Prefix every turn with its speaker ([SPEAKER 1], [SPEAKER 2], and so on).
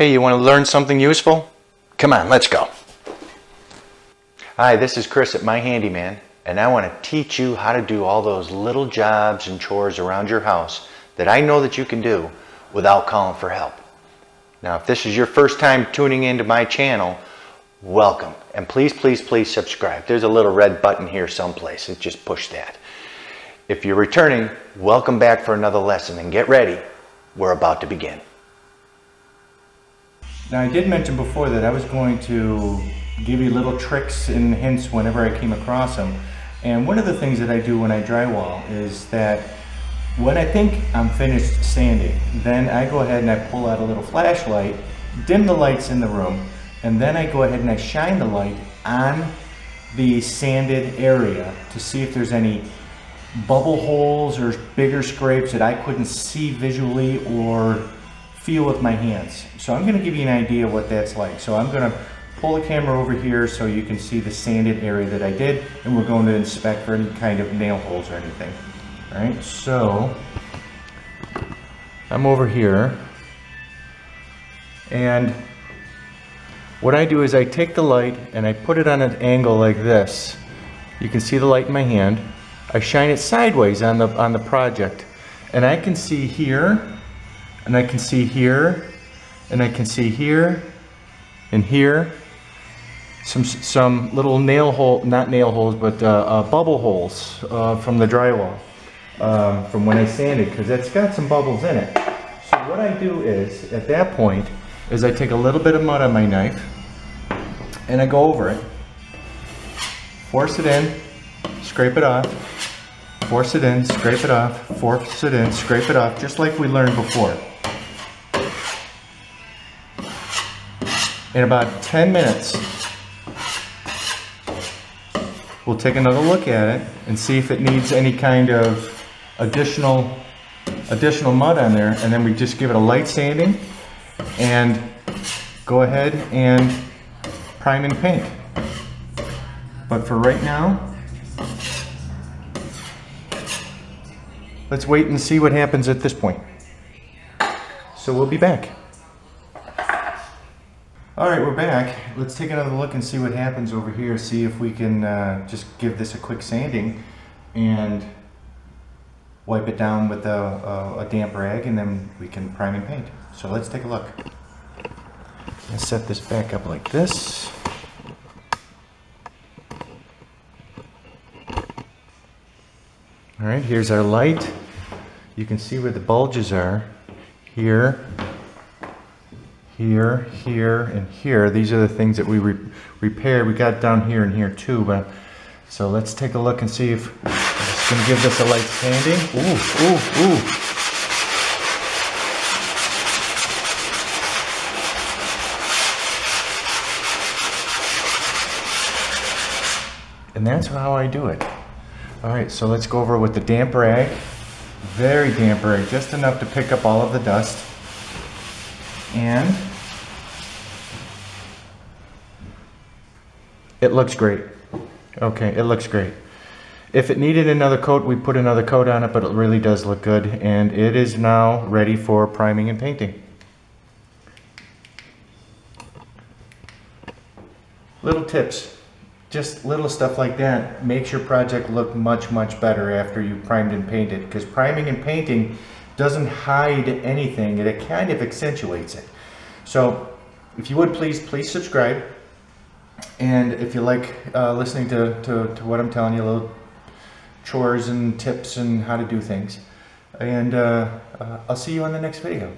[SPEAKER 1] Hey, you want to learn something useful? Come on, let's go. Hi, this is Chris at My Handyman, and I want to teach you how to do all those little jobs and chores around your house that I know that you can do without calling for help. Now, if this is your first time tuning into my channel, welcome. And please, please, please subscribe. There's a little red button here someplace. Just push that. If you're returning, welcome back for another lesson and get ready. We're about to begin.
[SPEAKER 2] Now I did mention before that I was going to give you little tricks and hints whenever I came across them. And one of the things that I do when I drywall is that when I think I'm finished sanding, then I go ahead and I pull out a little flashlight, dim the lights in the room, and then I go ahead and I shine the light on the sanded area to see if there's any bubble holes or bigger scrapes that I couldn't see visually or feel with my hands. So I'm gonna give you an idea what that's like. So I'm gonna pull the camera over here so you can see the sanded area that I did and we're going to inspect for any kind of nail holes or anything. All right, so I'm over here and what I do is I take the light and I put it on an angle like this. You can see the light in my hand. I shine it sideways on the, on the project and I can see here and I can see here, and I can see here, and here, some some little nail hole, not nail holes, but uh, uh, bubble holes uh, from the drywall, um, from when I sanded, because it's got some bubbles in it. So what I do is, at that point, is I take a little bit of mud on my knife, and I go over it, force it in, scrape it off, force it in, scrape it off, force it in, scrape it off, just like we learned before. In about 10 minutes, we'll take another look at it and see if it needs any kind of additional additional mud on there and then we just give it a light sanding and go ahead and prime and paint. But for right now, let's wait and see what happens at this point. So we'll be back. All right, we're back. Let's take another look and see what happens over here. See if we can uh, just give this a quick sanding and wipe it down with a, a, a, damp rag and then we can prime and paint. So let's take a look. Let's set this back up like this. All right, here's our light. You can see where the bulges are here here, here, and here. These are the things that we re repaired. We got down here and here too, but so let's take a look and see if it's gonna give this a light sanding. Ooh, ooh, ooh. And that's how I do it. All right, so let's go over with the damp rag. Very damp rag, just enough to pick up all of the dust. And It looks great. Okay, it looks great. If it needed another coat, we put another coat on it, but it really does look good. And it is now ready for priming and painting. Little tips, just little stuff like that makes your project look much, much better after you primed and painted. Because priming and painting doesn't hide anything, it kind of accentuates it. So if you would please, please subscribe. And if you like uh, listening to, to, to, what I'm telling you, little chores and tips and how to do things. And uh, uh, I'll see you on the next video.